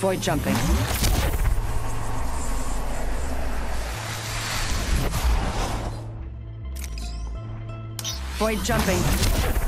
Void jumping. Void jumping.